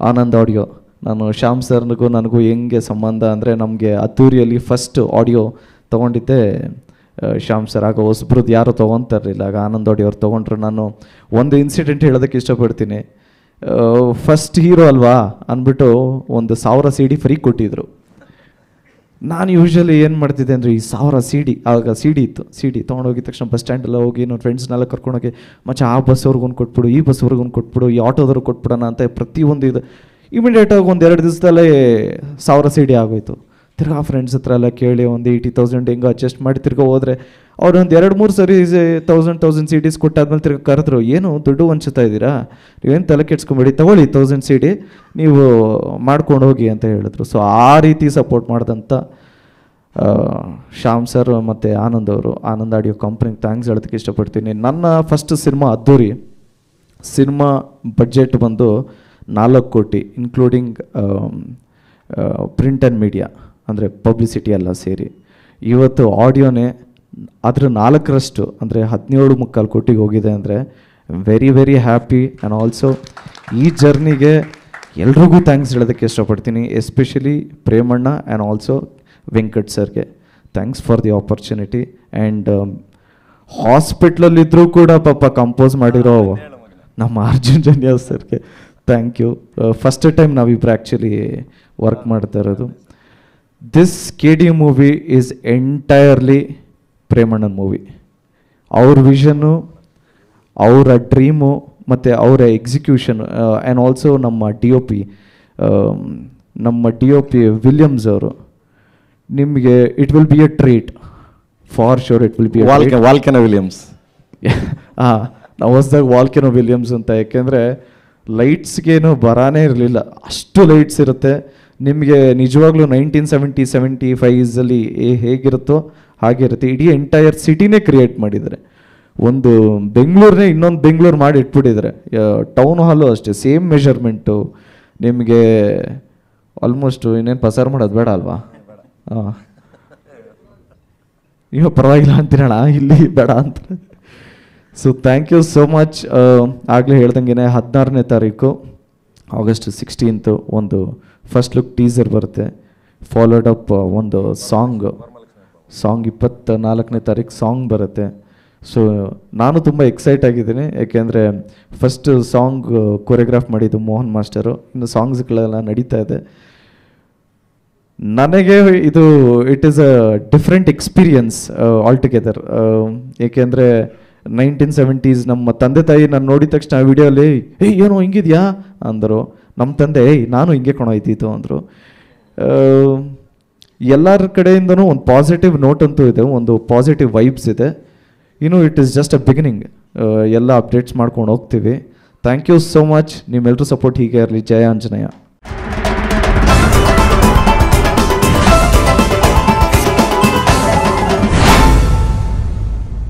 Anand audio ನಾನು ಶ್ಯಾಮ್ ಸರ್ನಿಗೂ ನನಗೂ ಹೆಂಗೆ ಸಂಬಂಧ ಅಂದರೆ ನಮಗೆ ಅದ್ದೂರಿಯಲ್ಲಿ ಫಸ್ಟ್ ಆಡಿಯೋ ತೊಗೊಂಡಿದ್ದೆ ಶ್ಯಾಮ್ ಸರ್. ಆಗ ಹೊಸಬ್ರದ್ದು ಯಾರು ತೊಗೊತಾ ಇರಲಿಲ್ಲ ಆಗ ಆನಂದ್ ಅವ್ರು ತೊಗೊಂಡ್ರು. ನಾನು ಒಂದು ಇನ್ಸಿಡೆಂಟ್ ಹೇಳೋದಕ್ಕೆ ಇಷ್ಟಪಡ್ತೀನಿ. ಫಸ್ಟ್ ಹೀರೋ ಅಲ್ವಾ? ಅಂದ್ಬಿಟ್ಟು ಒಂದು ಸಾವಿರ ಸಿ ಡಿ ಫ್ರೀ ಕೊಟ್ಟಿದ್ರು. ನಾನು ಯೂಶ್ವಲಿ ಏನು ಮಾಡ್ತಿದ್ದೆ ಅಂದರೆ ಈ ಸಾವಿರ ಸಿ ಡಿ ಆಗ ಸಿ ಡಿ ಇತ್ತು. ಸಿ ಡಿ ತೊಗೊಂಡೋಗಿದ ತಕ್ಷಣ ಬಸ್ ಸ್ಟ್ಯಾಂಡೆಲ್ಲ ಹೋಗಿ ನನ್ನ ಫ್ರೆಂಡ್ಸ್ನೆಲ್ಲ ಕರ್ಕೊಂಡೋಗಿ ಮಚ್ಚ, ಆ ಬಸ್ಸವ್ರಿಗೊಂದು ಕೊಟ್ಬಿಡು, ಈ ಬಸ್ಸವ್ರಿಗೊಂದು ಕೊಟ್ಬಿಡು, ಈ ಆಟೋದವ್ರಿಗೆ ಕೊಟ್ಬಿಡೋಣ ಅಂತ ಪ್ರತಿಯೊಂದು ಇದು. ಇಮಿಡಿಯೇಟಾಗಿ ಒಂದು ಎರಡು ದಿವಸದಲ್ಲೇ ಸಾವಿರ ಸಿ ಡಿ ಆಗೋಯ್ತು. ತಿರ್ಗಾ ಫ್ರೆಂಡ್ಸ್ ಹತ್ರ ಎಲ್ಲ ಕೇಳಿ ಒಂದು ಏಯ್ಟಿ ತೌಸಂಡ್ ಹೆಂಗೆ ಅಡ್ಜಸ್ಟ್ ಮಾಡಿ ತಿರ್ಗಾ ಹೋದರೆ ಅವ್ರು ಒಂದು ಎರಡು, ಮೂರು ಸರಿ ತೌಸಂಡ್ ತೌಸಂಡ್ ಸಿ ಡಿಸ್ ಕೊಟ್ಟಾದ್ಮೇಲೆ ತಿರ್ಗಿ ಕರೆದ್ರು, ಏನು ದುಡ್ಡು ಹಂಚುತ್ತಾ ಇದ್ದೀರಾ? ನೀವೇನು ತಲೆ ಕೆಡ್ಸ್ಕೊಂಬೇಡಿ, ತಗೊಳ್ಳಿ ತೌಸಂಡ್ ಸಿ ಡಿ ನೀವು ಮಾಡ್ಕೊಂಡು ಹೋಗಿ ಅಂತ ಹೇಳಿದ್ರು. ಸೊ ಆ ರೀತಿ ಸಪೋರ್ಟ್ ಮಾಡಿದಂಥ ಶ್ಯಾಮ್ ಸರ್ ಮತ್ತು ಆನಂದ್ ಅವರು, ಆನಂದ್ ಆಡಿಯೋ ಕಂಪ್ನಿಗೆ ಥ್ಯಾಂಕ್ಸ್ ಹೇಳೋದಕ್ಕೆ ಇಷ್ಟಪಡ್ತೀನಿ. ನನ್ನ first cinema Addhuri. Cinema budget ಬಂದು ನಾಲ್ಕು ಕೋಟಿ ಇನ್ಕ್ಲೂಡಿಂಗ್ ಪ್ರಿಂಟ್ ಆ್ಯಂಡ್ ಮೀಡಿಯಾ ಅಂದರೆ ಪಬ್ಲಿಸಿಟಿ ಎಲ್ಲ ಸೇರಿ. ಇವತ್ತು ಆಡಿಯೋನೇ ಅದರ ನಾಲ್ಕರಷ್ಟು, ಅಂದರೆ ಹದಿನೇಳು ಮುಕ್ಕಾಲು ಕೋಟಿಗೆ ಹೋಗಿದೆ ಅಂದರೆ very very happy and also ಈ ಜರ್ನಿಗೆ ಎಲ್ರಿಗೂ ಥ್ಯಾಂಕ್ಸ್ ಹೇಳೋದಕ್ಕೆ ಇಷ್ಟಪಡ್ತೀನಿ. Especially Premanna and also Venkat ಸರ್ಗೆ. Thanks for the opportunity and ಹಾಸ್ಪಿಟ್ಲಲ್ಲಿದ್ದರೂ ಕೂಡ ಪಾಪ ಕಂಪೋಸ್ ಮಾಡಿರೋ ನಮ್ಮ ಅರ್ಜುನ್ ಜನ್ಯ ಸರ್ಗೆ. ಥ್ಯಾಂಕ್ ಯು ಫಸ್ಟ್ ಟೈಮ್ ನಾವಿಬ್ರು ಆ್ಯಕ್ಚುಲಿ ವರ್ಕ್ ಮಾಡ್ತಾ ಇರೋದು. This K D movie is entirely ಪ್ರೇಮಣ್ಣನ movie ಅವ್ರ ವಿಷನ್ನು ಅವರ ಡ್ರೀಮು ಮತ್ತು ಅವರ ಎಕ್ಸಿಕ್ಯೂಷನ್ ಆ್ಯಂಡ್ ಆಲ್ಸೋ ನಮ್ಮ ಡಿ ಒ ಪಿ ನಮ್ಮ ಡಿ ಒ ಪಿ ವಿಲಿಯಮ್ಸ್ ಅವರು. ನಿಮಗೆ it will be a treat for sure it will be ವಾಲ್ಕೆ ವಾಲ್ಕೆನ ವಿಲಿಯಮ್ಸ್ ಹಾಂ ನಾವು ಹೊಸ್ದಾಗ ವಾಲ್ಕೆನೋ ವಿಲಿಯಮ್ಸ್ ಅಂತ ಯಾಕೆಂದರೆ ಲೈಟ್ಸ್ಗೇನು ಬರಾನೇ ಇರಲಿಲ್ಲ. ಅಷ್ಟು ಲೈಟ್ಸ್ ಇರುತ್ತೆ. ನಿಮಗೆ ನಿಜವಾಗ್ಲೂ ನೈನ್ಟೀನ್ ಸೆವೆಂಟಿ ಸೆವೆಂಟಿ ಫೈವ್ಸಲ್ಲಿ ಹೇಗಿರುತ್ತೋ ಹಾಗೆ ಇರುತ್ತೆ. ಇಡೀ ಎಂಟೈರ್ ಸಿಟಿನೇ ಕ್ರಿಯೇಟ್ ಮಾಡಿದ್ದಾರೆ. ಒಂದು ಬೆಂಗಳೂರನ್ನೇ ಇನ್ನೊಂದು ಬೆಂಗಳೂರು ಮಾಡಿ ಇಟ್ಬಿಟ್ಟಿದ್ದಾರೆ. ಟೌನ್ ಹಾಲು ಅಷ್ಟೇ ಸೇಮ್ ಮೆಷರ್ಮೆಂಟು ನಿಮಗೆ ಆಲ್ಮೋಸ್ಟ್ ಇನ್ನೇನು ಪಸಾರ ಮಾಡೋದು ಬೇಡ ಅಲ್ವಾ? ನೀವು ಪರವಾಗಿಲ್ಲ ಅಂತೀರಣ ಇಲ್ಲಿ ಬೇಡ ಅಂತ. So thank you so much ಆಗಲೇ ಹೇಳ್ದಂಗೆ ಹದಿನಾರನೇ ತಾರೀಕು ಆಗಸ್ಟ್ ಸಿಕ್ಸ್ಟೀನ್ತು ಒಂದು ಫಸ್ಟ್ ಲುಕ್ ಟೀಸರ್ ಬರುತ್ತೆ. ಫಾಲೋಡ್ ಅಪ್ ಒಂದು ಸಾಂಗ್ ಸಾಂಗ್ ಇಪ್ಪತ್ತ ನಾಲ್ಕನೇ ತಾರೀಕು ಸಾಂಗ್ ಬರುತ್ತೆ. ಸೊ ನಾನು ತುಂಬ ಎಕ್ಸೈಟ್ ಆಗಿದ್ದೀನಿ ಯಾಕೆಂದರೆ ಫಸ್ಟ್ ಸಾಂಗ್ ಕೊರಿಯೋಗ್ರಾಫ್ ಮಾಡಿದ್ದು ಮೋಹನ್ ಮಾಸ್ಟರು. ಇನ್ನು ಸಾಂಗ್ಸ್ಗಳೆಲ್ಲ ನಡೀತಾ ಇದೆ. ನನಗೆ ಇದು it is a different experience altogether ಏಕೆಂದರೆ ನೈನ್ಟೀನ್ ಸೆವೆಂಟೀಸ್ ನಮ್ಮ ತಂದೆ ತಾಯಿ ನಾನು ನೋಡಿದ ತಕ್ಷಣ ವಿಡಿಯೋಲಿ, ಏಯ್, ಏನೋ ಹಿಂಗಿದ್ಯಾ? ಅಂದರು. ನಮ್ಮ ತಂದೆ, ಏಯ್, ನಾನು ಹಿಂಗೆ ಕೊಣೋಯ್ತಿತ್ತು ಅಂದರು. ಎಲ್ಲರ ಕಡೆಯಿಂದನೂ ಒಂದು ಪಾಸಿಟಿವ್ ನೋಟ್ ಅಂತೂ ಇದೆ, ಒಂದು ಪಾಸಿಟಿವ್ ವೈಬ್ಸ್ ಇದೆ. ಇನ್ನು it is just a beginning ಎಲ್ಲ ಅಪ್ಡೇಟ್ಸ್ ಮಾಡ್ಕೊಂಡು ಹೋಗ್ತೀವಿ. ಥ್ಯಾಂಕ್ ಯು ಸೋ ಮಚ್ ನಿಮ್ಮೆಲ್ಲರೂ ಸಪೋರ್ಟ್ ಹೀಗೆ ಇರಲಿ. ಜಯ ಆಂಜನೇಯ.